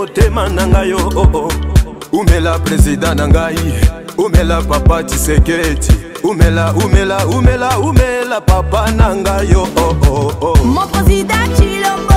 motema na ngai yo oh, oh. umela prezida na ngai umela papa tiseketi umela umela umela umela papa na ngai yo oh, oh, oh. Mon président Chilombo.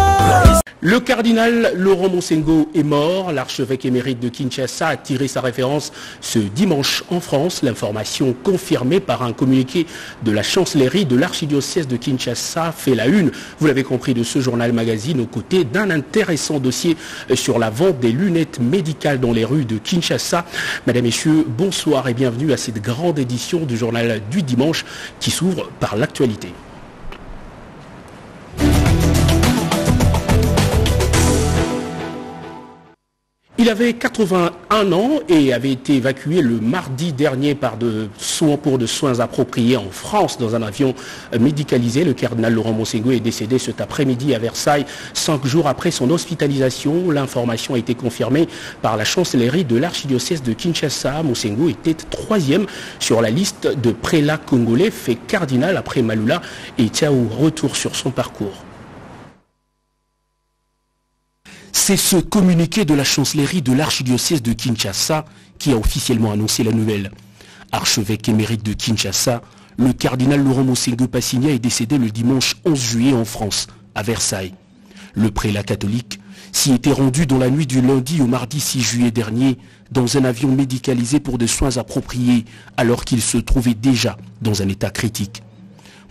Le cardinal Laurent Monsengo est mort. L'archevêque émérite de Kinshasa a tiré sa référence ce dimanche en France. L'information confirmée par un communiqué de la chancellerie de l'archidiocèse de Kinshasa fait la une, vous l'avez compris, de ce journal magazine aux côtés d'un intéressant dossier sur la vente des lunettes médicales dans les rues de Kinshasa. Mesdames, Messieurs, bonsoir et bienvenue à cette grande édition du journal du dimanche qui s'ouvre par l'actualité. Il avait 81 ans et avait été évacué le mardi dernier par de soins pour de soins appropriés en France dans un avion médicalisé. Le cardinal Laurent Monsengo est décédé cet après-midi à Versailles, cinq jours après son hospitalisation. L'information a été confirmée par la chancellerie de l'archidiocèse de Kinshasa. Monsengo était troisième sur la liste de prélats congolais, fait cardinal après Malula et Tiao. Retour sur son parcours. C'est ce communiqué de la chancellerie de l'archidiocèse de Kinshasa qui a officiellement annoncé la nouvelle. Archevêque émérite de Kinshasa, le cardinal Laurent Monsengo Passigna est décédé le dimanche 11 juillet en France, à Versailles. Le prélat catholique s'y était rendu dans la nuit du lundi au mardi 6 juillet dernier dans un avion médicalisé pour des soins appropriés alors qu'il se trouvait déjà dans un état critique.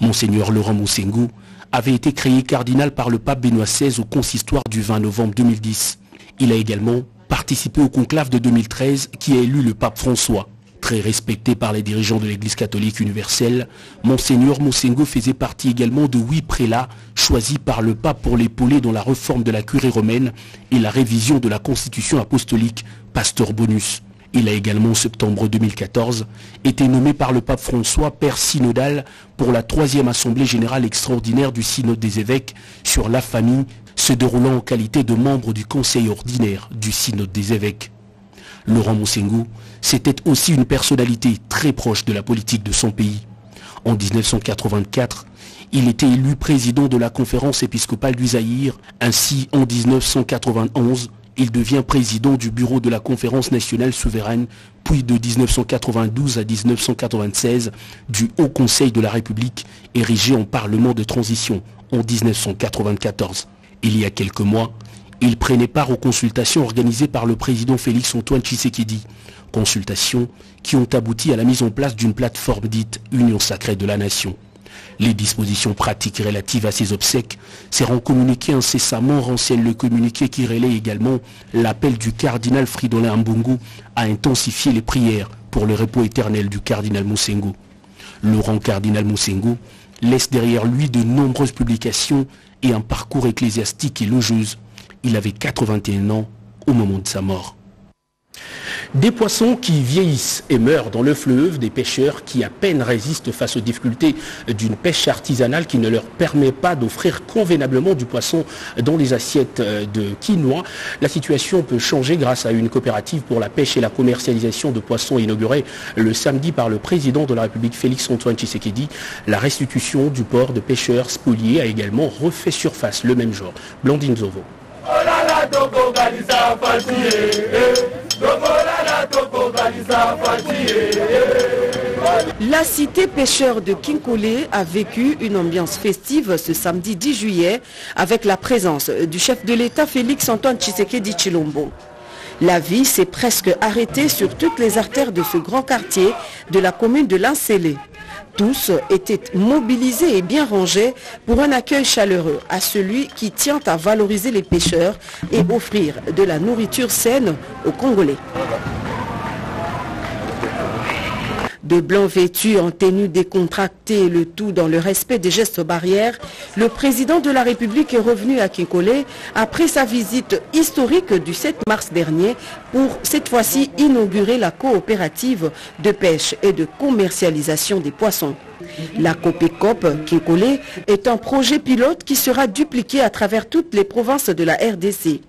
Monseigneur Laurent Monsengo avait été créé cardinal par le pape Benoît XVI au consistoire du 20 novembre 2010. Il a également participé au conclave de 2013 qui a élu le pape François. Très respecté par les dirigeants de l'Église catholique universelle, Monseigneur Monsengo faisait partie également de huit prélats choisis par le pape pour l'épauler dans la réforme de la curie romaine et la révision de la constitution apostolique Pasteur Bonus. Il a également, en septembre 2014, été nommé par le pape François père synodal pour la troisième assemblée générale extraordinaire du synode des évêques sur la famille, se déroulant en qualité de membre du conseil ordinaire du synode des évêques. Laurent Monsengo, c'était aussi une personnalité très proche de la politique de son pays. En 1984, il était élu président de la conférence épiscopale du Zaïre, ainsi en 1991, il devient président du bureau de la conférence nationale souveraine, puis de 1992 à 1996 du Haut Conseil de la République, érigé en Parlement de transition en 1994. Il y a quelques mois, il prenait part aux consultations organisées par le président Félix Antoine Tshisekedi, consultations qui ont abouti à la mise en place d'une plateforme dite Union sacrée de la nation. Les dispositions pratiques relatives à ces obsèques seront communiquées incessamment, renseigne le communiqué qui relaie également l'appel du cardinal Fridolin Mbungu à intensifier les prières pour le repos éternel du cardinal Moussengo. Laurent cardinal Moussengo laisse derrière lui de nombreuses publications et un parcours ecclésiastique élogieux. Il avait 81 ans au moment de sa mort. Des poissons qui vieillissent et meurent dans le fleuve, des pêcheurs qui à peine résistent face aux difficultés d'une pêche artisanale qui ne leur permet pas d'offrir convenablement du poisson dans les assiettes de quinoa. La situation peut changer grâce à une coopérative pour la pêche et la commercialisation de poissons inaugurée le samedi par le président de la République Félix Antoine Tshisekedi. La restitution du port de pêcheurs spoliés a également refait surface le même jour. Blandine Zovo. La cité pêcheur de Kinkole a vécu une ambiance festive ce samedi 10 juillet avec la présence du chef de l'État Félix Antoine Tshisekedi Chilombo. La vie s'est presque arrêtée sur toutes les artères de ce grand quartier de la commune de Lincélé. Tous étaient mobilisés et bien rangés pour un accueil chaleureux à celui qui tient à valoriser les pêcheurs et offrir de la nourriture saine aux Congolais. De blancs vêtus en tenue décontractée, le tout dans le respect des gestes barrières, le président de la République est revenu à Kinkole après sa visite historique du 7 mars dernier pour cette fois-ci inaugurer la coopérative de pêche et de commercialisation des poissons. La COPECOP Kinkole est un projet pilote qui sera dupliqué à travers toutes les provinces de la RDC.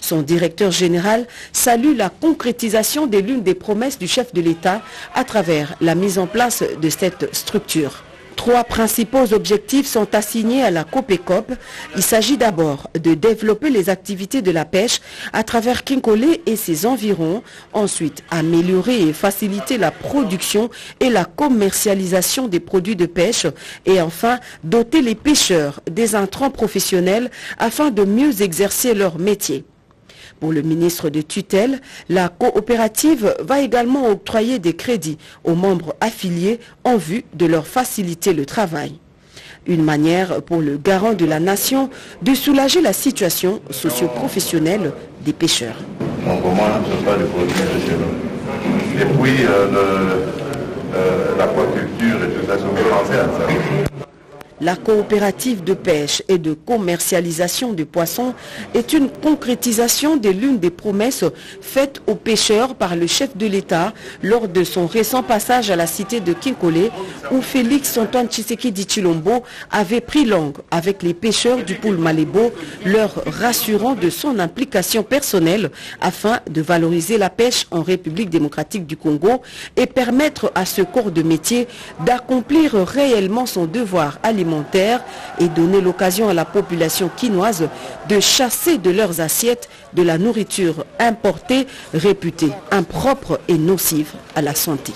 Son directeur général salue la concrétisation de l'une des promesses du chef de l'État à travers la mise en place de cette structure. Trois principaux objectifs sont assignés à la COPECOP. Il s'agit d'abord de développer les activités de la pêche à travers Kinkole et ses environs. Ensuite, améliorer et faciliter la production et la commercialisation des produits de pêche. Et enfin, doter les pêcheurs des intrants professionnels afin de mieux exercer leur métier. Pour le ministre de tutelle, la coopérative va également octroyer des crédits aux membres affiliés en vue de leur faciliter le travail. Une manière pour le garant de la nation de soulager la situation socio-professionnelle des pêcheurs. On de produits. Et puis l'aquaculture et tout ça, pensez à ça. La coopérative de pêche et de commercialisation de poissons est une concrétisation de l'une des promesses faites aux pêcheurs par le chef de l'État lors de son récent passage à la cité de Kinkole où Félix Antoine Tshisekedi Chilombo avait pris langue avec les pêcheurs du poule Malébo, leur rassurant de son implication personnelle afin de valoriser la pêche en République démocratique du Congo et permettre à ce corps de métier d'accomplir réellement son devoir alimentaire et donner l'occasion à la population quinoise de chasser de leurs assiettes de la nourriture importée réputée impropre et nocive à la santé.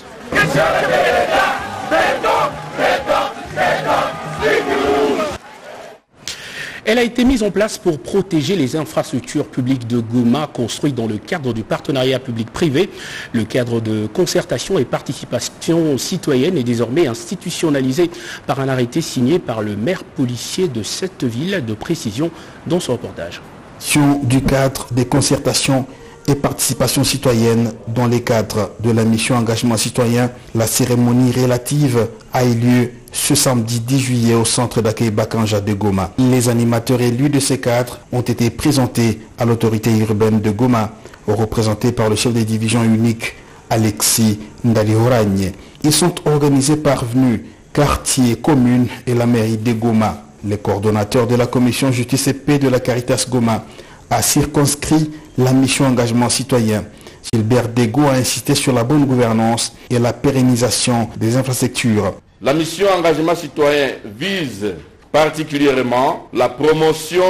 Elle a été mise en place pour protéger les infrastructures publiques de Goma construites dans le cadre du partenariat public-privé. Le cadre de concertation et participation citoyenne est désormais institutionnalisé par un arrêté signé par le maire policier de cette ville de précision dans son reportage. du cadre des concertations et participation citoyenne dans les cadres de la mission engagement citoyen, la cérémonie relative a eu lieu ce samedi 10 juillet au centre d'accueil Bakanja de Goma. Les animateurs élus de ces cadres ont été présentés à l'autorité urbaine de Goma, représentés par le chef des divisions uniques Alexis Ndalihoragne. Ils sont organisés par venus, quartier, commune et la mairie de Goma. Le coordonnateur de la commission justice et paix de la Caritas Goma a circonscrit la mission engagement citoyen. Gilbert Dego a insisté sur la bonne gouvernance et la pérennisation des infrastructures. La mission engagement citoyen vise particulièrement la promotion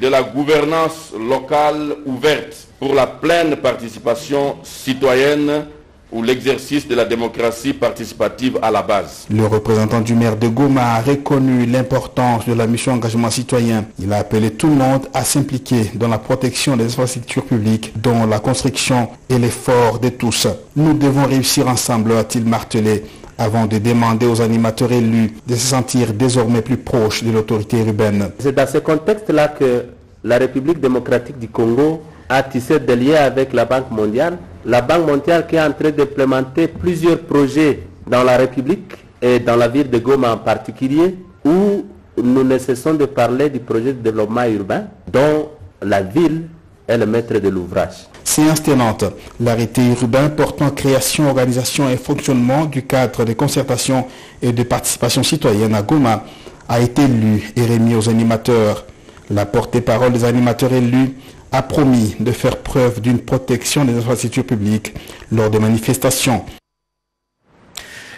de la gouvernance locale ouverte pour la pleine participation citoyenne ou l'exercice de la démocratie participative à la base. Le représentant du maire de Goma a reconnu l'importance de la mission engagement citoyen. Il a appelé tout le monde à s'impliquer dans la protection des infrastructures publiques, dont la construction et l'effort de tous. Nous devons réussir ensemble, a-t-il martelé, avant de demander aux animateurs élus de se sentir désormais plus proches de l'autorité urbaine. C'est dans ce contexte-là que la République démocratique du Congo a tissé des liens avec la Banque mondiale. La Banque mondiale qui est en train d'implémenter plusieurs projets dans la République et dans la ville de Goma en particulier, où nous ne cessons de parler du projet de développement urbain dont la ville est le maître de l'ouvrage. Séance tenante, l'arrêté urbain portant création, organisation et fonctionnement du cadre de concertation et de participation citoyenne à Goma a été lu et remis aux animateurs. La porte-parole des animateurs élus a promis de faire preuve d'une protection des infrastructures publiques lors des manifestations.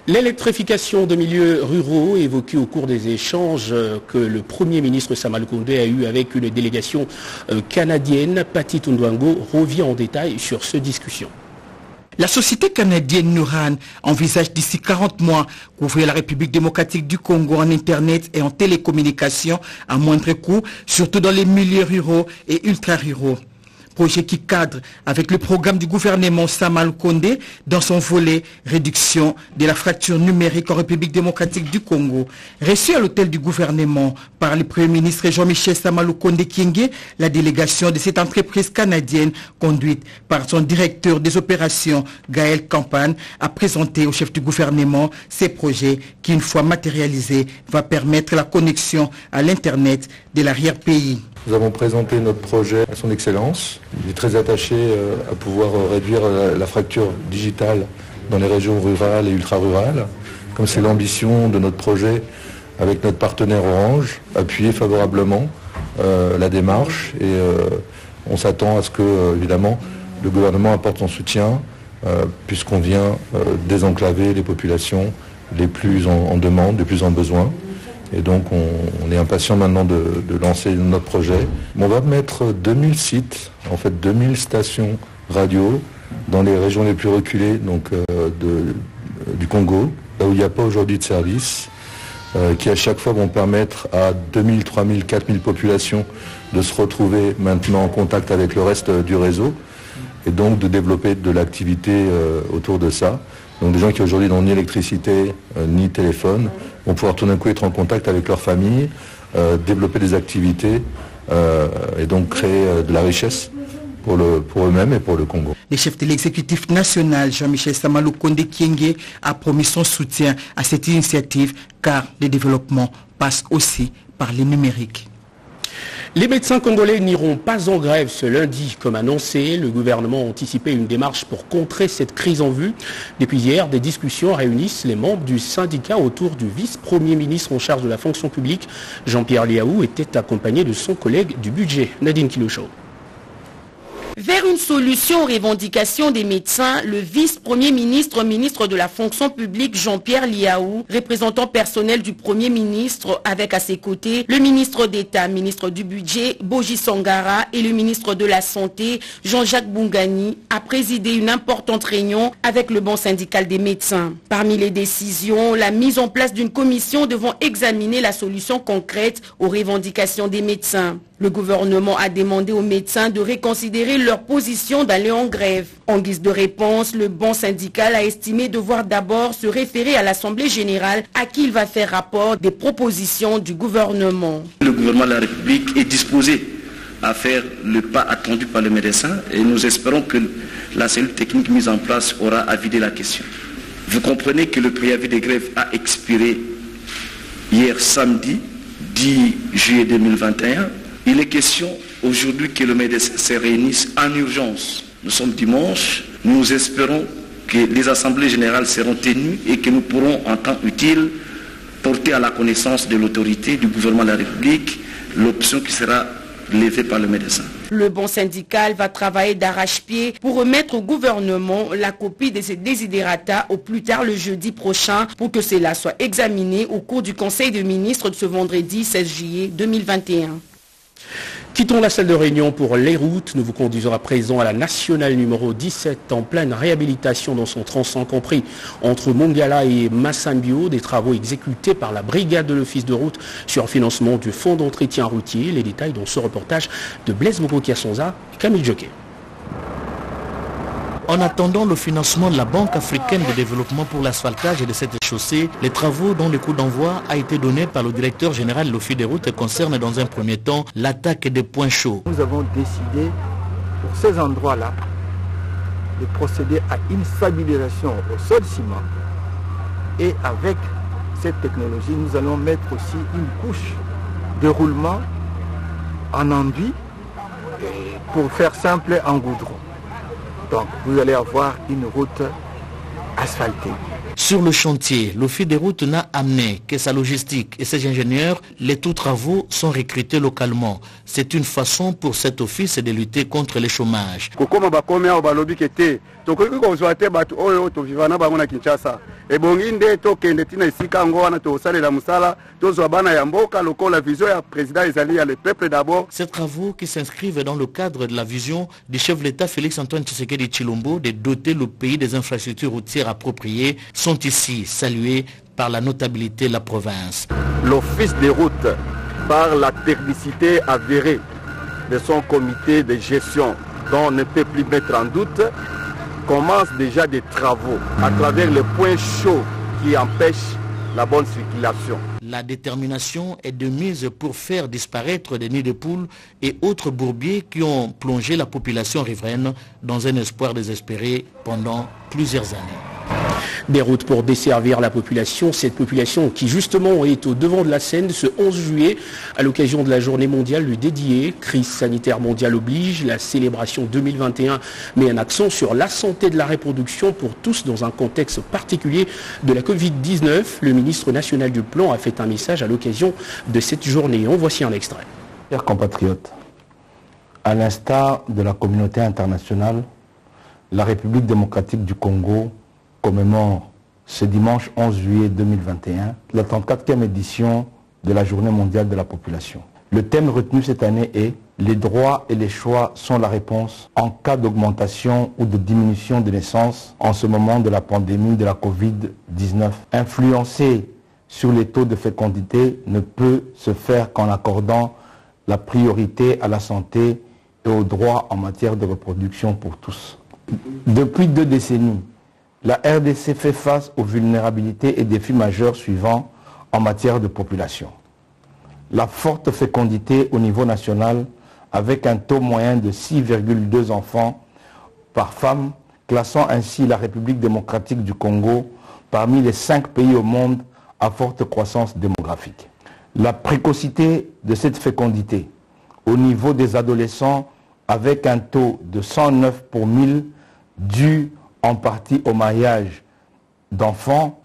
L'électrification de milieux ruraux évoquée au cours des échanges que le Premier ministre Samal Koundé a eu avec une délégation canadienne, Patti Tundwango, revient en détail sur cette discussion. La société canadienne Nuran envisage d'ici 40 mois couvrir la République démocratique du Congo en Internet et en télécommunications à moindre coût, surtout dans les milieux ruraux et ultra-ruraux projet qui cadre avec le programme du gouvernement Samal Kondé dans son volet réduction de la fracture numérique en République démocratique du Congo. Reçu à l'hôtel du gouvernement par le Premier ministre Jean-Michel Samalou Kondé Kienge, la délégation de cette entreprise canadienne conduite par son directeur des opérations Gaël Campagne a présenté au chef du gouvernement ces projets qui, une fois matérialisés, va permettre la connexion à l'Internet de l'arrière-pays. Nous avons présenté notre projet à son Excellence. Il est très attaché euh, à pouvoir euh, réduire la fracture digitale dans les régions rurales et ultra-rurales, comme c'est l'ambition de notre projet avec notre partenaire Orange, appuyer favorablement euh, la démarche et on s'attend à ce que, évidemment, le gouvernement apporte son soutien puisqu'on vient désenclaver les populations les plus en demande, les plus en besoin. Et donc on, est impatient maintenant de, lancer notre projet. On va mettre 2000 sites, en fait 2000 stations radio dans les régions les plus reculées donc, euh, du Congo, là où il n'y a pas aujourd'hui de service, euh, qui à chaque fois vont permettre à 2000, 3000, 4000 populations de se retrouver maintenant en contact avec le reste du réseau et donc de développer de l'activité euh, autour de ça. Donc des gens qui aujourd'hui n'ont ni électricité ni téléphone vont pouvoir tout d'un coup être en contact avec leur famille, euh, développer des activités euh, et donc créer euh, de la richesse pour, eux-mêmes et pour le Congo. Le chef de l'exécutif national, Jean-Michel Samalou Konde Kienge, a promis son soutien à cette initiative car le développement passe aussi par les numériques. Les médecins congolais n'iront pas en grève ce lundi, comme annoncé. Le gouvernement a anticipé une démarche pour contrer cette crise en vue. Depuis hier, des discussions réunissent les membres du syndicat autour du vice-premier ministre en charge de la fonction publique. Jean-Pierre Liaou était accompagné de son collègue du budget, Nadine Kilocho. Vers une solution aux revendications des médecins, le vice-premier ministre, ministre de la fonction publique Jean-Pierre Liaou, représentant personnel du premier ministre, avec à ses côtés le ministre d'État, ministre du budget Boji Sangara et le ministre de la Santé Jean-Jacques Bungani, a présidé une importante réunion avec le banc syndical des médecins. Parmi les décisions, la mise en place d'une commission devant examiner la solution concrète aux revendications des médecins. Le gouvernement a demandé aux médecins de leur position d'aller en grève. En guise de réponse, le bon syndical a estimé devoir d'abord se référer à l'Assemblée générale à qui il va faire rapport des propositions du gouvernement. Le gouvernement de la République est disposé à faire le pas attendu par les médecins et nous espérons que la cellule technique mise en place aura à vider la question. Vous comprenez que le préavis des grèves a expiré hier samedi 10 juillet 2021 il est question aujourd'hui que le médecin se réunisse en urgence. Nous sommes dimanche, nous espérons que les assemblées générales seront tenues et que nous pourrons en temps utile porter à la connaissance de l'autorité du gouvernement de la République l'option qui sera levée par le médecin. Le bon syndical va travailler d'arrache-pied pour remettre au gouvernement la copie de ces désidérata au plus tard le jeudi prochain pour que cela soit examiné au cours du Conseil des ministres de ce vendredi 16 juillet 2021. Quittons la salle de réunion pour les routes. Nous vous conduisons à présent à la nationale numéro 17 en pleine réhabilitation dans son tronçon compris entre Mongala et Massambio, des travaux exécutés par la brigade de l'office de route sur financement du fonds d'entretien routier. Les détails dans ce reportage de Blaise Mogokia-Sonza, Camille Joquet. En attendant le financement de la Banque africaine de développement pour l'asphaltage de cette chaussée, les travaux dont le coup d'envoi a été donné par le directeur général de l'Office des routes concernent dans un premier temps l'attaque des points chauds. Nous avons décidé pour ces endroits-là de procéder à une stabilisation au sol ciment et avec cette technologie, nous allons mettre aussi une couche de roulement en enduit pour faire simple en goudron. Donc vous allez avoir une route asphaltée. Sur le chantier, l'Office des routes n'a amené que sa logistique et ses ingénieurs. Les tout travaux sont recrutés localement. C'est une façon pour cet office de lutter contre le chômage. Ces travaux qui s'inscrivent dans le cadre de la vision du chef de l'État Félix-Antoine Tshisekedi Chilombo de doter le pays des infrastructures routières appropriées sont ici salués par la notabilité de la province. L'office des routes, par la technicité avérée de son comité de gestion, dont on ne peut plus mettre en doute, commence déjà des travaux à travers les points chauds qui empêchent la bonne circulation. La détermination est de mise pour faire disparaître des nids de poules et autres bourbiers qui ont plongé la population riveraine dans un espoir désespéré pendant plusieurs années. Des routes pour desservir la population, cette population qui justement est au devant de la scène ce 11 juillet à l'occasion de la journée mondiale lui dédiée. Crise sanitaire mondiale oblige, la célébration 2021 met un accent sur la santé de la reproduction pour tous dans un contexte particulier de la Covid-19. Le ministre national du plan a fait un message à l'occasion de cette journée. En voici un extrait. Chers compatriotes, à l'instar de la communauté internationale, la République démocratique du Congo commémore ce dimanche 11 juillet 2021 la 34e édition de la Journée mondiale de la population. Le thème retenu cette année est Les droits et les choix sont la réponse en cas d'augmentation ou de diminution des naissances en ce moment de la pandémie de la Covid-19. Influencer sur les taux de fécondité ne peut se faire qu'en accordant la priorité à la santé et aux droits en matière de reproduction pour tous. Depuis deux décennies, la RDC fait face aux vulnérabilités et défis majeurs suivants en matière de population. La forte fécondité au niveau national avec un taux moyen de 6,2 enfants par femme, classant ainsi la République démocratique du Congo parmi les cinq pays au monde à forte croissance démographique. La précocité de cette fécondité au niveau des adolescents avec un taux de 109 pour 1000 dû en partie au mariage d'enfants,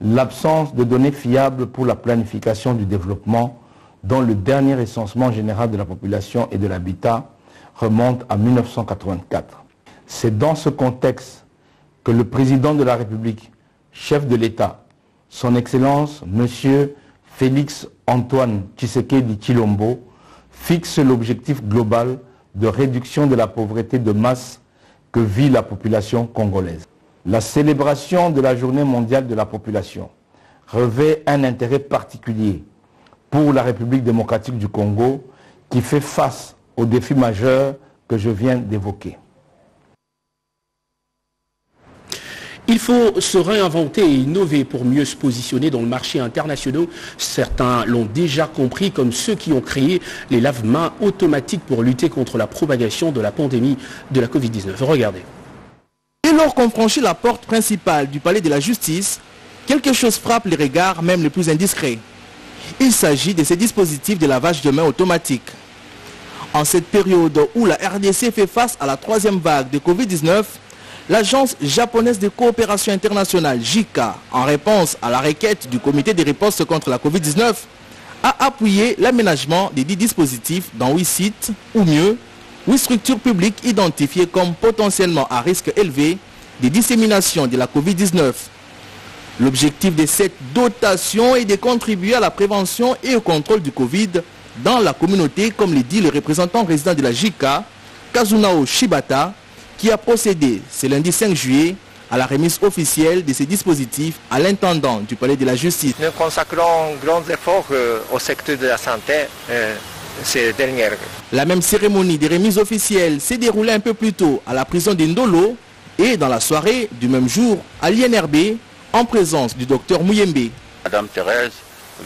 l'absence de données fiables pour la planification du développement dont le dernier recensement général de la population et de l'habitat remonte à 1984. C'est dans ce contexte que le président de la République, chef de l'État, son Excellence M. Félix Antoine Tshisekedi Chilombo, fixe l'objectif global de réduction de la pauvreté de masse que vit la population congolaise. La célébration de la journée mondiale de la population revêt un intérêt particulier pour la République démocratique du Congo qui fait face aux défis majeurs que je viens d'évoquer. Il faut se réinventer et innover pour mieux se positionner dans le marché international. Certains l'ont déjà compris, comme ceux qui ont créé les lave-mains automatiques pour lutter contre la propagation de la pandémie de la Covid-19. Regardez. Dès lors qu'on franchit la porte principale du palais de la justice, quelque chose frappe les regards, même les plus indiscrets. Il s'agit de ces dispositifs de lavage de mains automatique. En cette période où la RDC fait face à la troisième vague de Covid-19, l'Agence japonaise de coopération internationale JICA, en réponse à la requête du comité de riposte contre la Covid-19, a appuyé l'aménagement des dix dispositifs dans huit sites, ou mieux, huit structures publiques identifiées comme potentiellement à risque élevé de dissémination de la Covid-19. L'objectif de cette dotation est de contribuer à la prévention et au contrôle du Covid dans la communauté, comme le dit le représentant résident de la JICA, Kazunao Shibata, qui a procédé ce lundi 5 juillet à la remise officielle de ces dispositifs à l'intendant du palais de la justice. Nous consacrons grands efforts euh, au secteur de la santé euh, ces dernières. La même cérémonie de remise officielle s'est déroulée un peu plus tôt à la prison d'Indolo et dans la soirée du même jour à l'INRB en présence du docteur Mouyembe. Madame Thérèse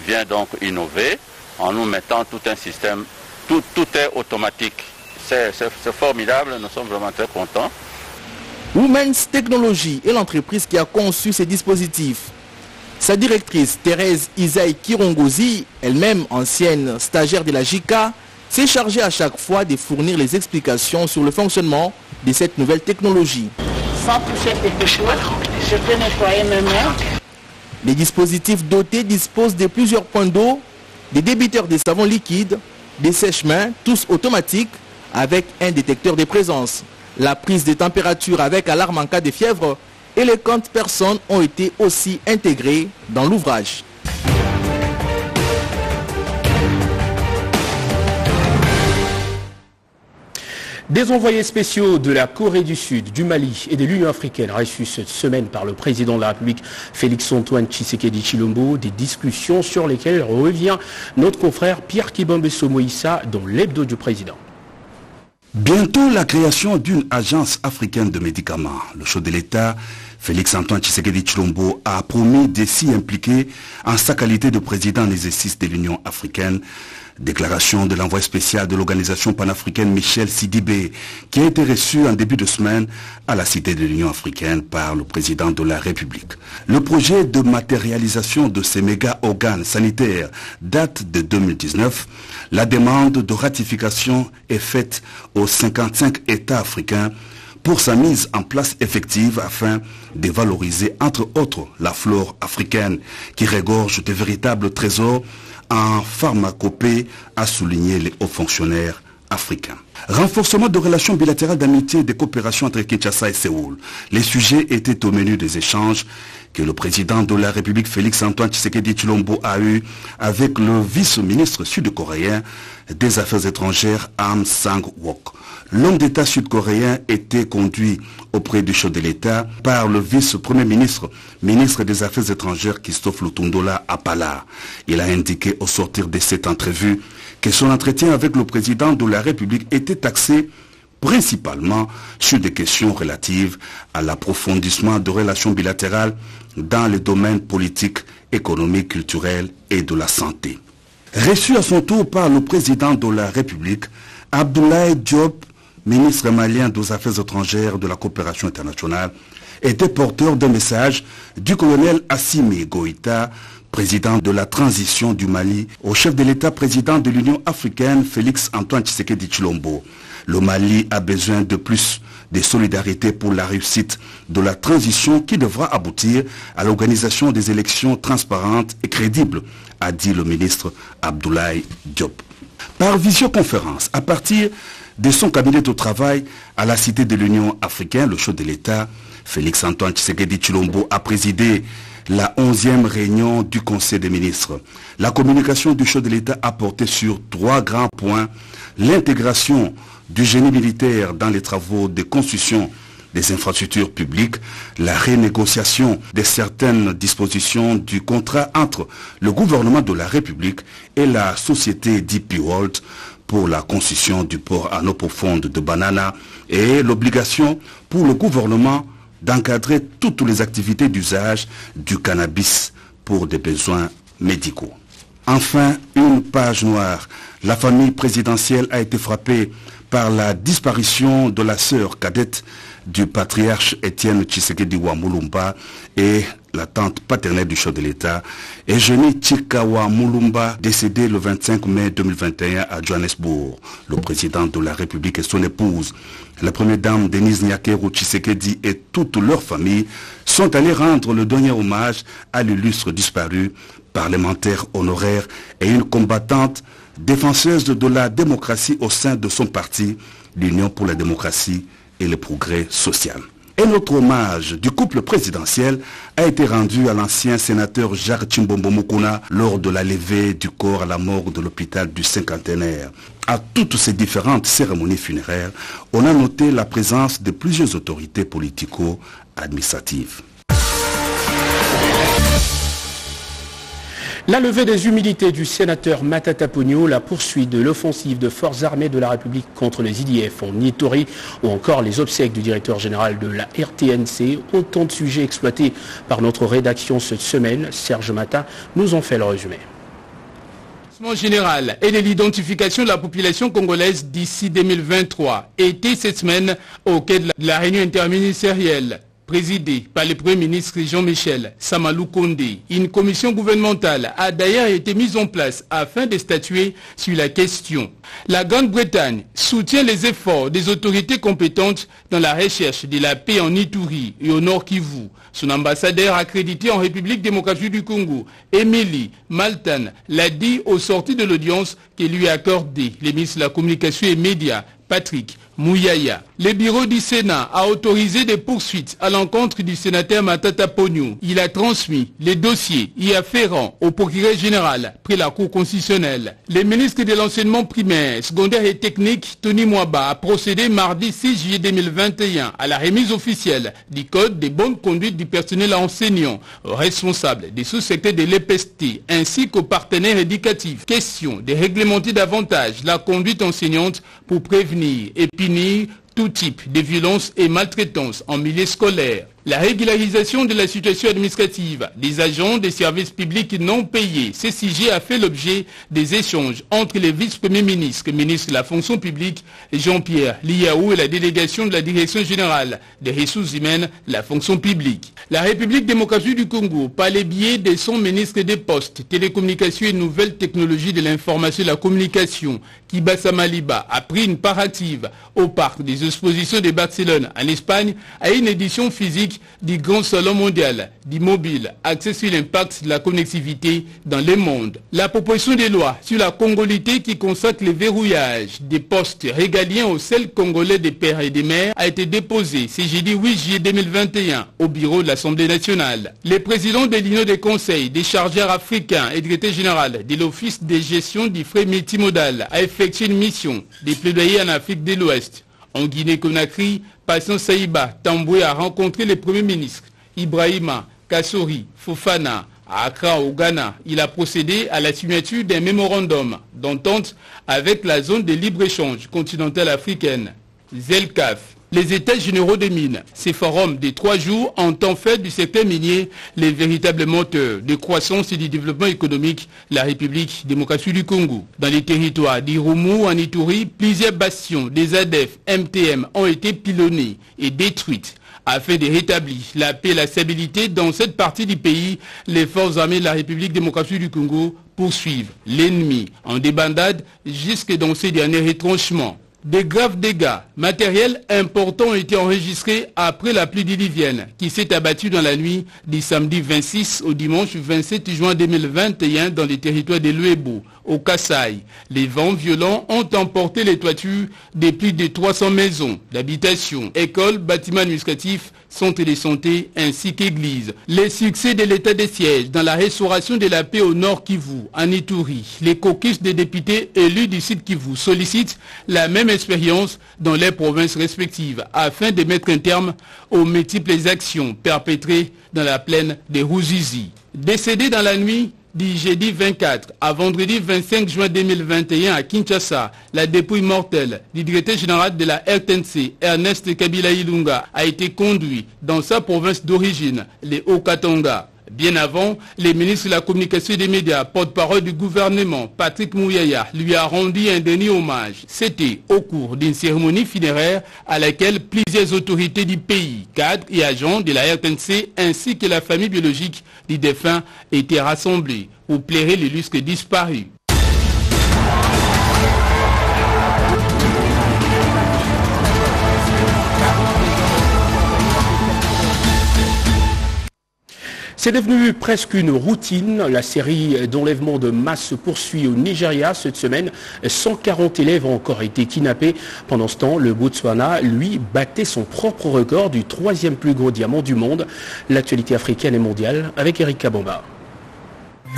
vient donc innover en nous mettant tout un système, tout, tout est automatique. C'est formidable, nous sommes vraiment très contents. Women's Technology est l'entreprise qui a conçu ces dispositifs. Sa directrice Thérèse Isaï Kirongozi, elle-même ancienne stagiaire de la JICA, s'est chargée à chaque fois de fournir les explications sur le fonctionnement de cette nouvelle technologie. Sans toucher quelque chose, je peux nettoyer mes mains. Les dispositifs dotés disposent de plusieurs points d'eau, des débiteurs de savon liquide, des sèches-mains, tous automatiques, avec un détecteur de présence. La prise de température avec alarme en cas de fièvre et les comptes personnes ont été aussi intégrés dans l'ouvrage. Des envoyés spéciaux de la Corée du Sud, du Mali et de l'Union africaine reçus cette semaine par le président de la République Félix-Antoine Tshisekedi Chilombo, des discussions sur lesquelles revient notre confrère Pierre Kibambeso Moïsa dans l'hebdo du président. Bientôt la création d'une agence africaine de médicaments. Le chef de l'État, Félix-Antoine Tshisekedi Chilombo, a promis de s'y impliquer en sa qualité de président en exercice de l'Union africaine. Déclaration de l'envoyé spécial de l'organisation panafricaine Michel Sidibé, qui a été reçu en début de semaine à la Cité de l'Union africaine par le président de la République. Le projet de matérialisation de ces méga organes sanitaires date de 2019. La demande de ratification est faite aux 55 États africains pour sa mise en place effective afin de valoriser entre autres la flore africaine qui regorge de véritables trésors en pharmacopée, a souligné les hauts fonctionnaires africains. Renforcement de relations bilatérales d'amitié et de coopération entre Kinshasa et Séoul. Les sujets étaient au menu des échanges que le président de la République Félix-Antoine Tshisekedi Chilombo a eu avec le vice-ministre sud-coréen des Affaires étrangères Am Sang-wok. L'homme d'État sud-coréen était conduit auprès du chef de l'État par le vice-premier ministre, ministre des Affaires étrangères Christophe Lutundola Apala. Il a indiqué au sortir de cette entrevue que son entretien avec le président de la République était axé principalement sur des questions relatives à l'approfondissement de relations bilatérales dans les domaines politiques, économiques, culturels et de la santé. Reçu à son tour par le président de la République, Abdoulaye Diop, ministre malien des Affaires étrangères de la coopération internationale, était porteur d'un message du colonel Assimi Goïta, président de la transition du Mali, au chef de l'État président de l'Union africaine, Félix Antoine Tshisekedi Chilombo. Le Mali a besoin de plus de solidarité pour la réussite de la transition qui devra aboutir à l'organisation des élections transparentes et crédibles, a dit le ministre Abdoulaye Diop. Par visioconférence, à partir de son cabinet de travail à la Cité de l'Union africaine, le chef de l'État, Félix-Antoine Tshisekedi Chilombo, a présidé la 11e réunion du Conseil des ministres. La communication du chef de l'État a porté sur trois grands points. L'intégration du génie militaire dans les travaux de construction des infrastructures publiques, la renégociation de certaines dispositions du contrat entre le gouvernement de la République et la société DP World pour la construction du port à eau profonde de Banana et l'obligation pour le gouvernement d'encadrer toutes les activités d'usage du cannabis pour des besoins médicaux. Enfin, une page noire. La famille présidentielle a été frappée par la disparition de la sœur cadette du patriarche Étienne Tshisekedi Wamulumba et la tante paternelle du chef de l'État, Eugénie Chikawa Mulumba, décédée le 25 mai 2021 à Johannesburg. Le président de la République et son épouse, la première dame Denise Nyakeru Tshisekedi et toute leur famille sont allés rendre le dernier hommage à l'illustre disparu, parlementaire honoraire et une combattante défenseuse de la démocratie au sein de son parti, l'Union pour la démocratie et le progrès social. Et notre hommage du couple présidentiel a été rendu à l'ancien sénateur Jacques Chimbombo Mukuna lors de la levée du corps à la morgue de l'hôpital du cinquantenaire. À toutes ces différentes cérémonies funéraires, on a noté la présence de plusieurs autorités politico-administratives. La levée des humilités du sénateur Matata Pogno, la poursuite de l'offensive de forces armées de la République contre les IDF en Nitori ou encore les obsèques du directeur général de la RTNC, autant de sujets exploités par notre rédaction cette semaine. Serge Mata nous en fait le résumé. Général et de l'identification de la population congolaise d'ici 2023 était cette semaine au quai de la réunion interministérielle présidée par le Premier ministre Jean-Michel Samalou Kondé. Une commission gouvernementale a d'ailleurs été mise en place afin de statuer sur la question. La Grande-Bretagne soutient les efforts des autorités compétentes dans la recherche de la paix en Ituri et au Nord Kivu. Son ambassadeur accrédité en République démocratique du Congo, Émilie Maltan, l'a dit au sorties de l'audience que lui a accordé le ministre de la Communication et Médias, Patrick Mouyaya. Le bureau du Sénat a autorisé des poursuites à l'encontre du sénateur Matata Pogno. Il a transmis les dossiers y afférents au procureur général près la Cour constitutionnelle. Le ministre de l'enseignement primaire, secondaire et technique, Tony Mwaba, a procédé mardi 6 juillet 2021 à la remise officielle du code des bonnes conduites du personnel enseignant responsable des sous-secteurs de l'EPST ainsi qu'aux partenaires éducatifs. Question de réglementer davantage la conduite enseignante pour prévenir et punir tout type de violence et maltraitance en milieu scolaire. La régularisation de la situation administrative des agents des services publics non payés, CCG a fait l'objet des échanges entre les vice-premiers ministres, ministre de la fonction publique, Jean-Pierre Liaou et la délégation de la Direction générale des ressources humaines, la fonction publique. La République démocratique du Congo, par les biais de son ministre des Postes, Télécommunications et Nouvelles Technologies de l'Information et de la Communication, Kibasa Maliba, a pris une part active au parc des expositions de Barcelone en Espagne à une édition physique du grand salon mondial du mobile axé sur l'impact de la connectivité dans le monde. La proposition de loi sur la congolité qui consacre le verrouillage des postes régaliens aux seuls congolais des pères et des mères a été déposée ce jeudi 8 juillet 2021 au bureau de l'Assemblée nationale. Le président de l'Union des conseils des chargeurs africains et directeur général de l'Office de gestion du frais multimodal a effectué une mission de plaidoyer en Afrique de l'Ouest. En Guinée-Conakry, Patient Saïba Tamboué a rencontré le Premier ministre Ibrahima Kassori Fofana à Accra au Ghana. Il a procédé à la signature d'un mémorandum d'entente avec la zone de libre-échange continentale africaine, ZELCAF. Les États généraux des mines, ces forums de trois jours ont en fait du secteur minier les véritables moteurs de croissance et de développement économique la République démocratique du Congo. Dans les territoires d'Irumu en Ituri, plusieurs bastions des ADF MTM ont été pilonnés et détruites. Afin de rétablir la paix et la stabilité dans cette partie du pays, les forces armées de la République démocratique du Congo poursuivent l'ennemi en débandade jusque dans ces derniers retranchements. Des graves dégâts matériels importants ont été enregistrés après la pluie diluvienne qui s'est abattue dans la nuit du samedi 26 au dimanche 27 juin 2021 dans les territoires de Luebo, au Kassai. Les vents violents ont emporté les toitures de plus de 300 maisons d'habitation, écoles, bâtiments administratifs, centres de santé ainsi qu'églises. Les succès de l'état de siège dans la restauration de la paix au nord Kivu, en Ituri, les caucus des députés élus du sud Kivu sollicitent la même expérience dans les provinces respectives afin de mettre un terme aux multiples actions perpétrées dans la plaine de Ruzizi. Décédé dans la nuit du jeudi 24 à vendredi 25 juin 2021 à Kinshasa, la dépouille mortelle du directeur général de la RTNC, Ernest Kabila Ilunga, a été conduit dans sa province d'origine, les Hauts-Katanga. Bien avant, le ministre de la Communication et des médias, porte-parole du gouvernement, Patrick Mouyaya, lui a rendu un dernier hommage. C'était au cours d'une cérémonie funéraire à laquelle plusieurs autorités du pays, cadres et agents de la RTNC ainsi que la famille biologique du défunt étaient rassemblés pour plairer l'illustre disparu. C'est devenu presque une routine. La série d'enlèvements de masse se poursuit au Nigeria cette semaine. 140 élèves ont encore été kidnappés. Pendant ce temps, le Botswana, lui, battait son propre record du troisième plus gros diamant du monde. L'actualité africaine et mondiale avec Eric Kabamba.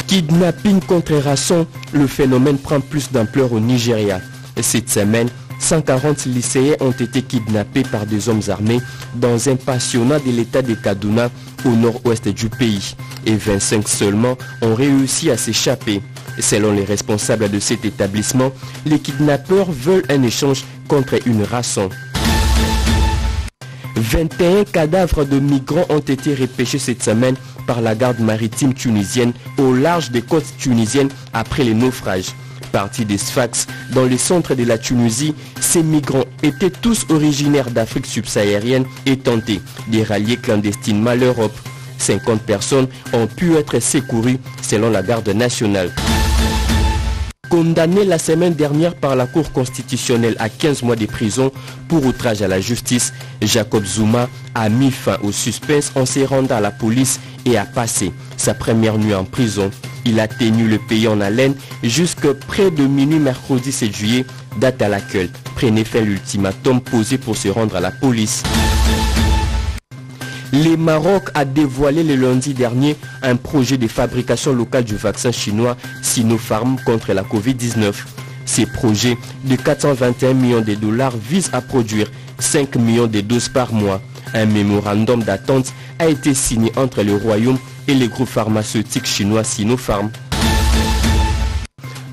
Kidnapping contre rançon, le phénomène prend plus d'ampleur au Nigeria. Cette semaine, 140 lycéens ont été kidnappés par des hommes armés dans un pensionnat de l'état de Kaduna au nord-ouest du pays et 25 seulement ont réussi à s'échapper. Selon les responsables de cet établissement, les kidnappeurs veulent un échange contre une rançon. 21 cadavres de migrants ont été repêchés cette semaine par la garde maritime tunisienne au large des côtes tunisiennes après les naufrages. Partis des Sfax dans le centre de la Tunisie, ces migrants étaient tous originaires d'Afrique subsaharienne et tentaient de rallier clandestinement l'Europe. 50 personnes ont pu être secourues selon la garde nationale. Condamné la semaine dernière par la Cour constitutionnelle à 15 mois de prison pour outrage à la justice, Jacob Zuma a mis fin au suspense en se rendant à la police et a passé sa première nuit en prison. Il a tenu le pays en haleine jusqu'à près de minuit mercredi 7 juillet, date à laquelle prenait fin l'ultimatum posé pour se rendre à la police. Le Maroc a dévoilé le lundi dernier un projet de fabrication locale du vaccin chinois Sinopharm contre la Covid-19. Ces projets de 421 millions de dollars visent à produire 5 millions de doses par mois. Un mémorandum d'attente a été signé entre le Royaume et le groupe pharmaceutique chinois Sinopharm.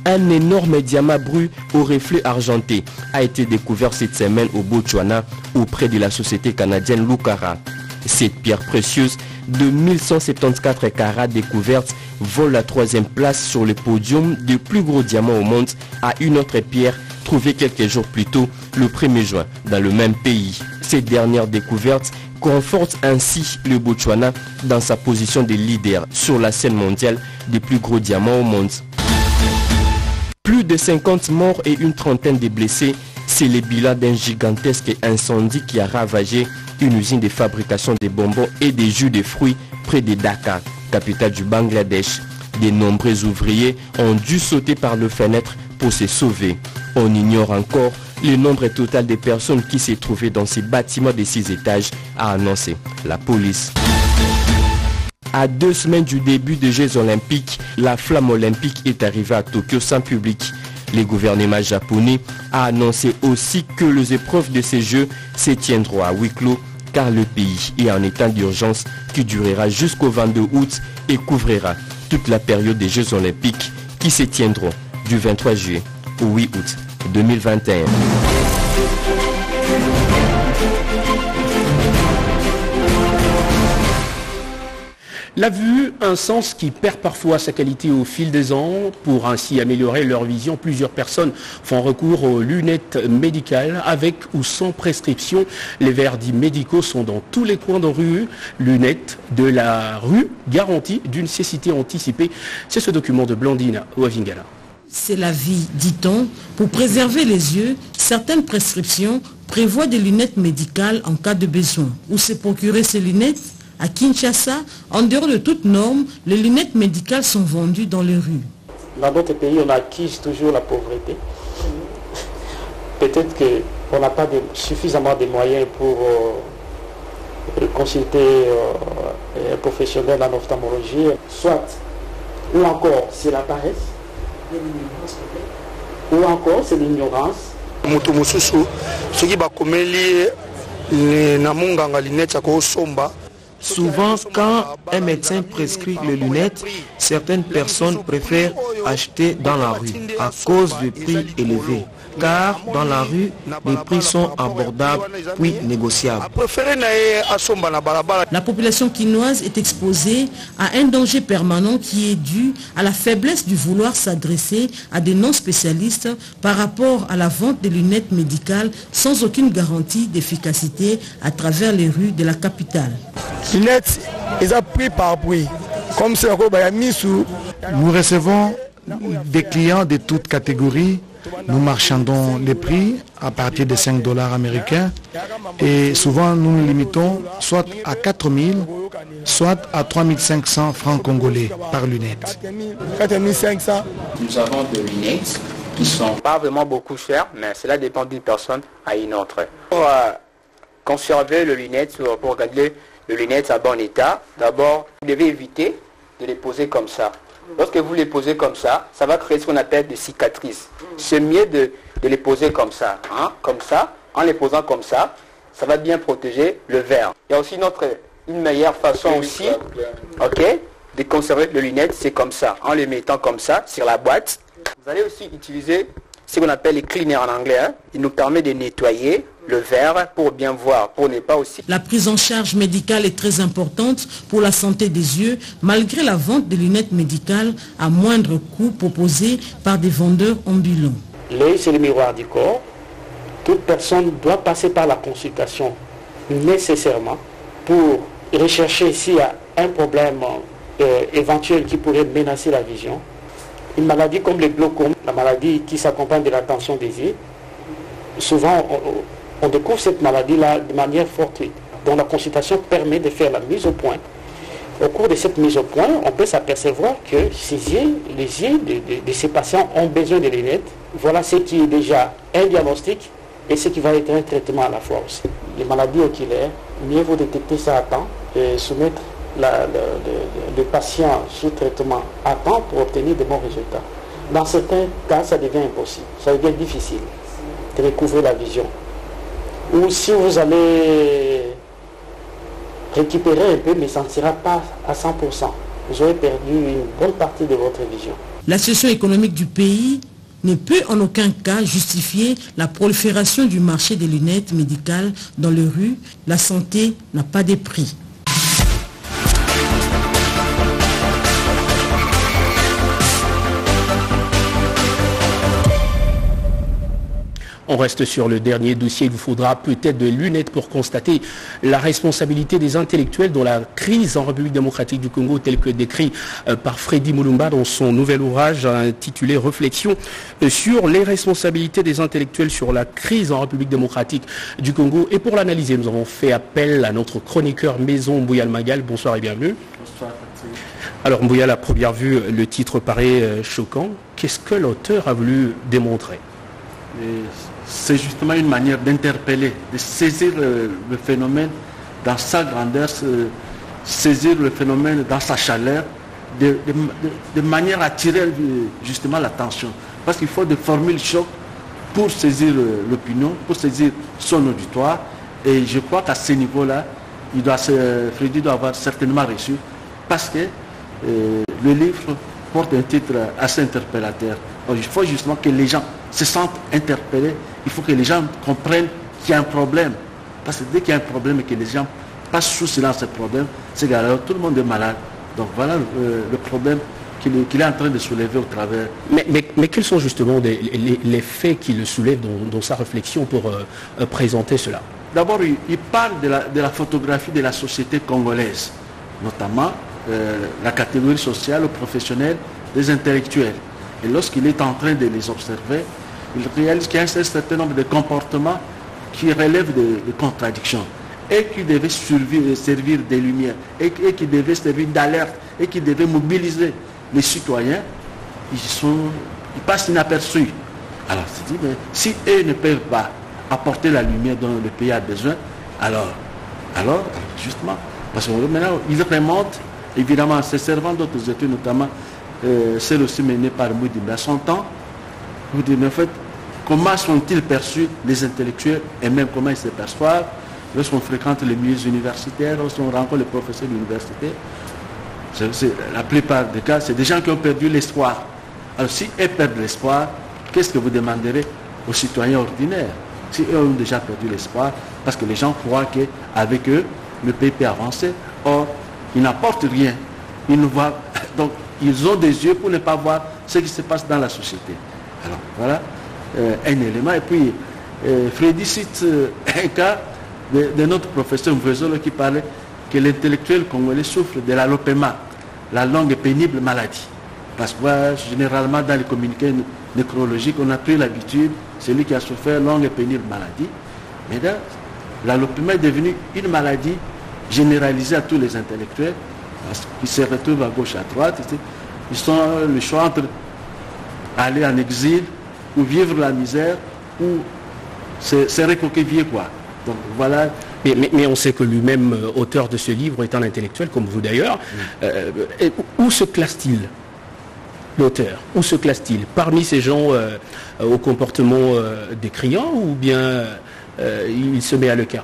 Un énorme diamant brut au reflet argenté a été découvert cette semaine au Botswana auprès de la société canadienne Lucara. Cette pierre précieuse de 1174 carats découverte vole la troisième place sur le podium du plus gros diamant au monde à une autre pierre trouvée quelques jours plus tôt, le 1er juin, dans le même pays. Cette dernière découverte conforte ainsi le Botswana dans sa position de leader sur la scène mondiale des plus gros diamants au monde. Plus de 50 morts et une trentaine de blessés, c'est le bilan d'un gigantesque incendie qui a ravagé une usine de fabrication de bonbons et des jus de fruits près de Dhaka, capitale du Bangladesh. De nombreux ouvriers ont dû sauter par le fenêtre pour se sauver. On ignore encore le nombre total de personnes qui s'est trouvé dans ces bâtiments de six étages, a annoncé la police. À deux semaines du début des Jeux Olympiques, la flamme olympique est arrivée à Tokyo sans public. Le gouvernement japonais a annoncé aussi que les épreuves de ces Jeux se tiendront à huis clos car le pays est en état d'urgence qui durera jusqu'au 22 août et couvrira toute la période des Jeux Olympiques qui se tiendront du 23 juillet au 8 août 2021. La vue, un sens qui perd parfois sa qualité au fil des ans. Pour ainsi améliorer leur vision, plusieurs personnes font recours aux lunettes médicales avec ou sans prescription. Les verres dits médicaux sont dans tous les coins de rue. Lunettes de la rue, garantie d'une cécité anticipée. C'est ce document de Blandine Wavingala. C'est la vie, dit-on. Pour préserver les yeux, certaines prescriptions prévoient des lunettes médicales en cas de besoin. Où se procurer ces lunettes? À Kinshasa, en dehors de toute norme, les lunettes médicales sont vendues dans les rues. Dans d'autres pays, on accuse toujours la pauvreté. Peut-être qu'on n'a pas de, suffisamment de moyens pour euh, consulter euh, un professionnel en ophtalmologie, soit, ou encore c'est la paresse, ou encore c'est l'ignorance. moto mosusu soki bakomeli na monganga linete ya kosomba Souvent, quand un médecin prescrit les lunettes, certaines personnes préfèrent acheter dans la rue à cause du prix élevé. Car dans la rue, les prix sont abordables puis négociables. La population quinoise est exposée à un danger permanent qui est dû à la faiblesse du vouloir s'adresser à des non-spécialistes par rapport à la vente des lunettes médicales sans aucune garantie d'efficacité à travers les rues de la capitale. Lunettes eza prix par prix comme c'est baya misu Nous recevons des clients de toutes catégories. Nous marchandons les prix à partir de 5 dollars américains et souvent nous nous limitons soit à 4 000, soit à 3 500 francs congolais par lunette. 4500 Nous avons des lunettes qui sont pas vraiment beaucoup chères, mais cela dépend d'une personne à une autre. Pour euh, conserver le lunette, pour pour garder le lunette à bon état, d'abord, vous devez éviter de les poser comme ça. Lorsque vous les posez comme ça, ça va créer ce qu'on appelle des cicatrices. C'est mieux de, de les poser comme ça, hein, comme ça. En les posant comme ça, ça va bien protéger le verre. Il y a aussi une, autre, une meilleure façon aussi, ok, de conserver le lunette, c'est comme ça. En les mettant comme ça sur la boîte, vous allez aussi utiliser ce qu'on appelle les cleaners en anglais. Hein. Il nous permet de nettoyer le verre pour bien voir, pour ne pas aussi... La prise en charge médicale est très importante pour la santé des yeux, malgré la vente de lunettes médicales à moindre coût proposées par des vendeurs ambulants. L'œil, c'est le miroir du corps. Toute personne doit passer par la consultation nécessairement pour rechercher s'il y a un problème euh, éventuel qui pourrait menacer la vision. Une maladie comme le glaucome, la maladie qui s'accompagne de la tension des yeux, souvent on, découvre cette maladie-là de manière fortuite. Donc la consultation permet de faire la mise au point. Au cours de cette mise au point, on peut s'apercevoir que ces yeux, les yeux de, ces patients ont besoin de lunettes. Voilà ce qui est déjà un diagnostic et ce qui va être un traitement à la fois aussi. Les maladies oculaires, mieux vaut détecter ça à temps et soumettre le, patient sous traitement temps pour obtenir de bons résultats. Dans certains cas, ça devient impossible, ça devient difficile de recouvrir la vision. Ou si vous allez récupérer un peu, mais ça ne sera pas à 100%. Vous aurez perdu une bonne partie de votre vision. La situation économique du pays ne peut en aucun cas justifier la prolifération du marché des lunettes médicales dans les rues. La santé n'a pas de prix. On reste sur le dernier dossier. Il vous faudra peut-être des lunettes pour constater la responsabilité des intellectuels dans la crise en République démocratique du Congo, tel que décrit euh, par Freddy Moulumba dans son nouvel ouvrage intitulé Réflexion euh, sur les responsabilités des intellectuels sur la crise en République démocratique du Congo. Et pour l'analyser, nous avons fait appel à notre chroniqueur Maison Mbouyal Magal. Bonsoir et bienvenue. Bonsoir. Alors Mbouyal, à première vue, le titre paraît euh, choquant. Qu'est-ce que l'auteur a voulu démontrer? C'est justement une manière d'interpeller, de saisir le, phénomène dans sa grandeur, saisir le phénomène dans sa chaleur, de, manière à tirer justement l'attention. Parce qu'il faut des formules choc pour saisir l'opinion, pour saisir son auditoire. Et je crois qu'à ce niveau-là, il doit, Freddy doit avoir certainement reçu, parce que euh, le livre porte un titre assez interpellateur. il faut justement que les gens se sentent interpellés il faut que les gens comprennent qu'il y a un problème. Parce que dès qu'il y a un problème et que les gens passent sous silence ce problème, c'est alors tout le monde est malade. Donc voilà euh, le problème qu'il est en train de soulever au travers. Mais, quels sont justement les, faits qui le soulèvent dans, sa réflexion pour euh, euh, présenter cela? D'abord, il, parle de la, photographie de la société congolaise, notamment la catégorie sociale ou professionnelle des intellectuels. Et lorsqu'il est en train de les observer, il réalise qu'il y a un certain nombre de comportements qui relèvent de, contradictions et qui devaient servir des lumières et, qui devaient servir d'alerte et qui devaient mobiliser les citoyens, ils, sont, ils passent inaperçus. Alors, dit, mais si eux ne peuvent pas apporter la lumière dont le pays a besoin, alors, alors justement, parce que maintenant, ils remontent, évidemment, en se servant d'autres études, notamment euh, celle aussi menée par Moudimba son temps, mais en fait, Comment sont-ils perçus les intellectuels et même comment ils se perçoivent lorsqu'on fréquente les milieux universitaires, lorsqu'on rencontre les professeurs d'université? La plupart des cas, c'est des gens qui ont perdu l'espoir. Alors si ils perdent l'espoir, qu'est-ce que vous demanderez aux citoyens ordinaires? Si eux ont déjà perdu l'espoir, parce que les gens croient qu'avec eux, le pays peut avancer. Or, ils n'apportent rien. Ils ne voient, donc, ils ont des yeux pour ne pas voir ce qui se passe dans la société. Alors, voilà. Euh, un élément. Et puis, euh, Freddy cite euh, un cas de, notre professeur Mvezolo qui parlait que l'intellectuel congolais souffre de la lopéma, la longue et pénible maladie. Parce que généralement, dans les communiqués nécrologiques, on a pris l'habitude, celui qui a souffert longue et pénible maladie. Mais là, la lopéma est devenue une maladie généralisée à tous les intellectuels, parce qu'ils se retrouvent à gauche, à droite. Ils sont le choix entre aller en exil ou vivre la misère, ou c'est recoqueviller quoi. Donc voilà. Mais, on sait que lui-même, euh, auteur de ce livre, est un intellectuel, comme vous d'ailleurs. Euh, où se classe-t-il, l'auteur? Où se classe-t-il? Parmi ces gens euh, au comportement décriant ou bien il se met à l'écart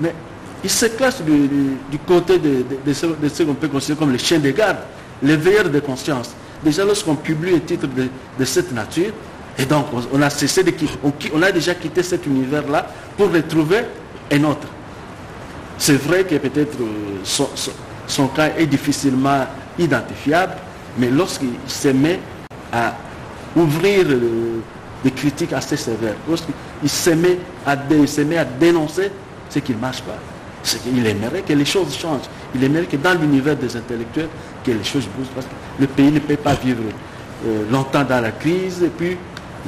Mais il se classe du, côté de, ce, qu'on peut considérer comme les chiens de garde, les veilleurs de conscience. Déjà, lorsqu'on publie un titre de cette nature, Et donc, on a cessé de on a déjà quitté cet univers-là pour retrouver un autre. C'est vrai que peut-être son, son, cas est difficilement identifiable, mais lorsqu'il se met à ouvrir des critiques assez sévères, lorsqu'il se met à, met à dénoncer ce qui ne marche pas, c'est qu'il aimerait que les choses changent. Il aimerait que dans l'univers des intellectuels, que les choses bougent, parce que le pays ne peut pas vivre euh, longtemps dans la crise, et puis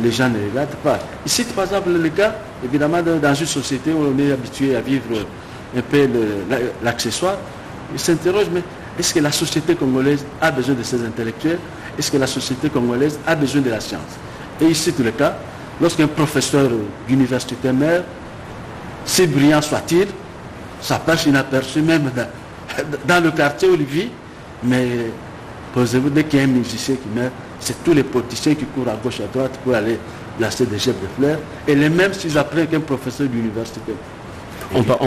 les gens ne regardent pas. Ici, par exemple, le gars, évidemment, dans une société où on est habitué à vivre un peu l'accessoire, il s'interroge, mais est-ce que la société congolaise a besoin de ces intellectuels? Est-ce que la société congolaise a besoin de la science? Et ici, tout le cas, lorsqu'un professeur d'université meurt, si brillant soit-il, ça passe inaperçu même dans, le quartier où il vit, mais posez-vous, dès qu'il y a un musicien qui meurt, c'est tous les politiciens qui courent à gauche, à droite pour aller placer des jets de fleurs, et les mêmes s'ils apprennent qu'un professeur d'université.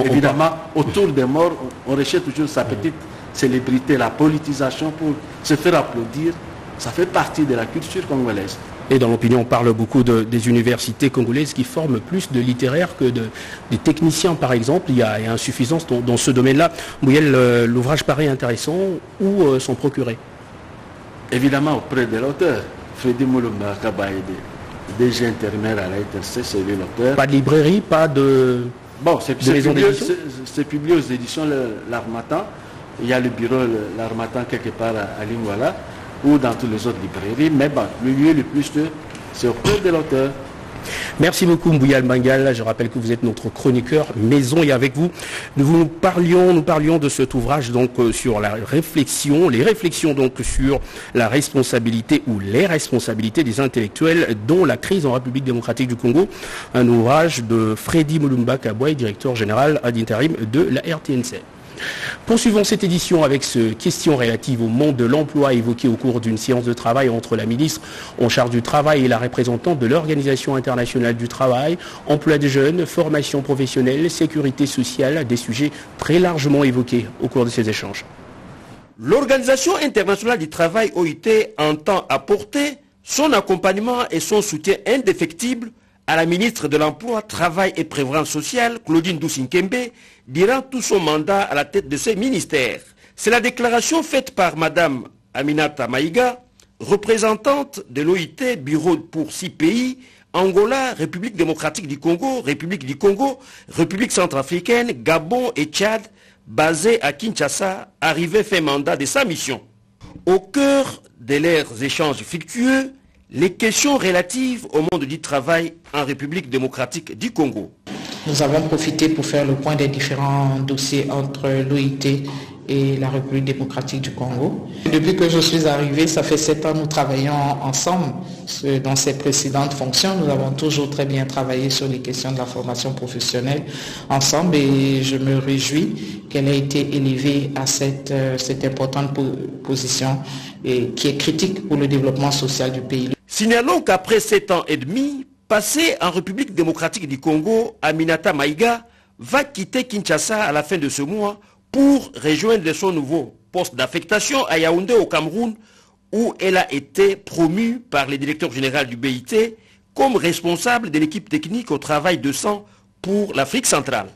Évidemment, autour des morts, on, recherche toujours sa petite célébrité, la politisation pour se faire applaudir. Ça fait partie de la culture congolaise. Et dans l'opinion, on parle beaucoup des universités congolaises qui forment plus de littéraires que de, des techniciens, par exemple. Il y a, insuffisance dans, ce domaine-là. Mouyel, l'ouvrage paraît intéressant. Où euh, s'en procurer Évidemment, auprès de l'auteur. Freddy Moulumba déjà intérimaire à la RTC, c'est l'auteur. Pas de librairie, pas de... Bon, c'est publié, publié, aux éditions L'Armatan. Il y a le bureau L'Armatan quelque part à, Lingwala ou dans toutes les autres librairies. Mais bon, le lieu le plus, c'est auprès de l'auteur. Merci beaucoup Mbouyal Mangal. Je rappelle que vous êtes notre chroniqueur maison et avec vous, nous parlions, de cet ouvrage donc euh, sur la réflexion, les réflexions sur la responsabilité ou les responsabilités des intellectuels dont la crise en République démocratique du Congo. Un ouvrage de Freddy Mulumba Kabouai, directeur général ad interim de la RTNC. Poursuivons cette édition avec ce question relative au monde de l'emploi évoqué au cours d'une séance de travail entre la ministre en charge du travail et la représentante de l'Organisation internationale du travail, emploi des jeunes, formation professionnelle, sécurité sociale, des sujets très largement évoqués au cours de ces échanges. L'Organisation internationale du travail OIT entend apporter son accompagnement et son soutien indéfectible à la ministre de l'Emploi, Travail et Prévoyance sociale, Claudine Doussinkembe, durant tout son mandat à la tête de ce ministère. C'est la déclaration faite par Madame Aminata Maïga, représentante de l'OIT, Bureau pour six pays, Angola, République démocratique du Congo, République du Congo, République centrafricaine, Gabon et Tchad, basée à Kinshasa, arrivée fait mandat de sa mission. Au cœur de leurs échanges fructueux, les questions relatives au monde du travail en République démocratique du Congo. Nous avons profité pour faire le point des différents dossiers entre l'OIT et la République démocratique du Congo. Depuis que je suis arrivé, ça fait sept ans, nous travaillons ensemble dans ces précédentes fonctions. Nous avons toujours très bien travaillé sur les questions de la formation professionnelle ensemble et je me réjouis qu'elle ait été élevée à cette, euh, importante position et qui est critique pour le développement social du pays. Signalons qu'après sept ans et demi, passé en République démocratique du Congo, Aminata Maïga va quitter Kinshasa à la fin de ce mois pour rejoindre son nouveau poste d'affectation à Yaoundé au Cameroun où elle a été promue par le directeur général du BIT comme responsable de l'équipe technique au travail de sang pour l'Afrique centrale.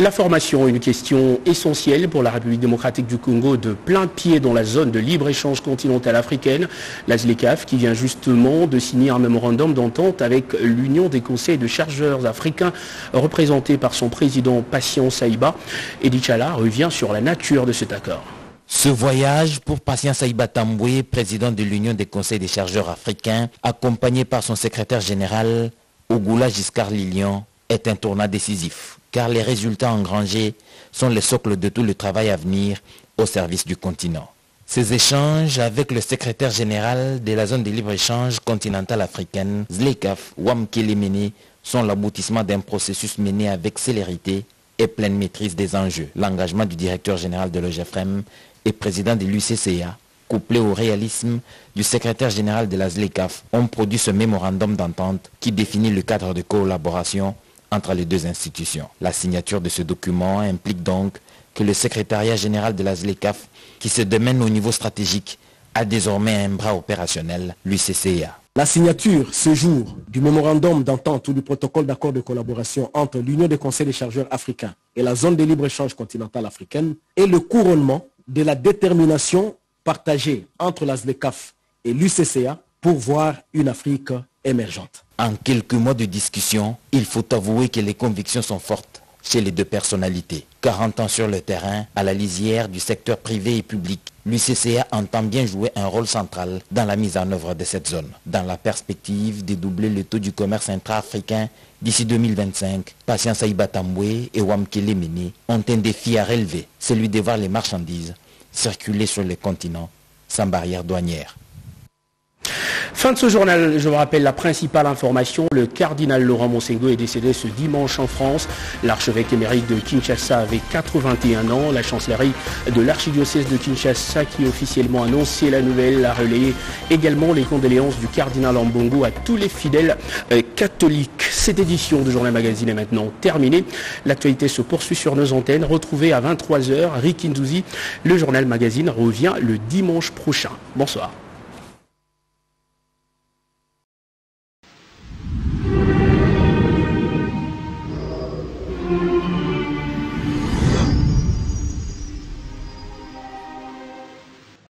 La formation, une question essentielle pour la République démocratique du Congo de plein pied dans la zone de libre-échange continentale africaine. La ZLECAF qui vient justement de signer un mémorandum d'entente avec l'Union des conseils de chargeurs africains représenté par son président Patient Saïba. Edi Chala revient sur la nature de cet accord. Ce voyage pour Patient Saïba Tamboué, président de l'Union des conseils des chargeurs africains, accompagné par son secrétaire général, Ogula Giscard Lilian, est un tournant décisif car les résultats engrangés sont le socle de tout le travail à venir au service du continent. Ces échanges avec le secrétaire général de la zone de libre-échange continentale africaine, Zlekaf Wamkelemene, sont l'aboutissement d'un processus mené avec célérité et pleine maîtrise des enjeux. L'engagement du directeur général de l'OGFREM et président de l'UCCA, couplé au réalisme du secrétaire général de la ZLECAF, ont produit ce mémorandum d'entente qui définit le cadre de collaboration entre les deux institutions. La signature de ce document implique donc que le secrétariat général de la ZLECAF, qui se démène au niveau stratégique, a désormais un bras opérationnel, l'UCCA. La signature ce jour du mémorandum d'entente ou du protocole d'accord de collaboration entre l'Union des conseils des chargeurs africains et la zone de libre-échange continentale africaine est le couronnement de la détermination partagée entre la SLECAF et l'UCCA pour voir une Afrique En quelques mois de discussion, il faut avouer que les convictions sont fortes chez les deux personnalités. 40 ans sur le terrain, à la lisière du secteur privé et public, l'UCCA entend bien jouer un rôle central dans la mise en œuvre de cette zone. Dans la perspective de doubler le taux du commerce intra-africain d'ici 2025, Patience Aïbatamboué et Wamkele Mene ont un défi à relever, celui de voir les marchandises circuler sur le continent sans barrière douanière. Fin de ce journal, je vous rappelle la principale information. Le cardinal Laurent Monsengo est décédé ce dimanche en France. L'archevêque émérite de Kinshasa avait 81 ans. La chancellerie de l'archidiocèse de Kinshasa qui officiellement annoncé la nouvelle a relayé également les condoléances du cardinal Ambongo à tous les fidèles euh, catholiques. Cette édition de Journal Magazine est maintenant terminée. L'actualité se poursuit sur nos antennes. Retrouvez à 23h Rick Indouzi. Le Journal Magazine revient le dimanche prochain. Bonsoir.